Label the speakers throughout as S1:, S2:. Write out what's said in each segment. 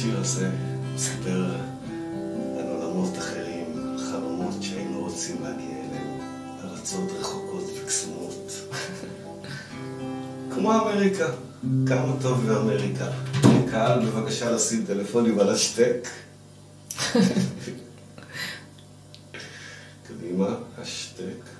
S1: השיר הזה מספר על עולמות אחרים, חלומות שהיינו רוצים להגיע אליהם, ארצות רחוקות וקסומות. כמו אמריקה, כמה טוב באמריקה. קהל, בבקשה לשים טלפונים על השטק. קדימה, השטק.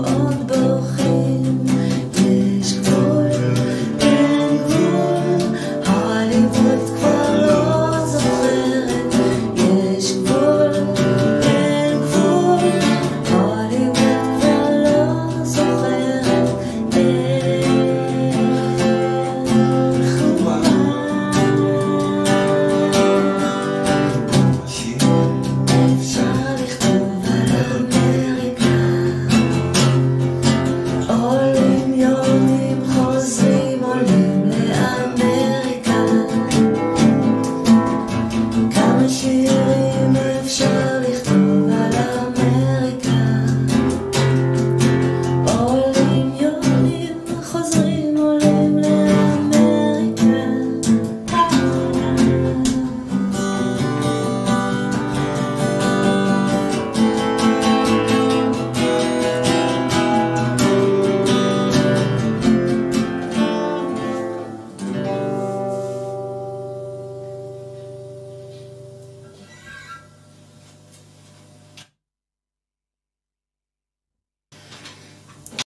S2: Oh.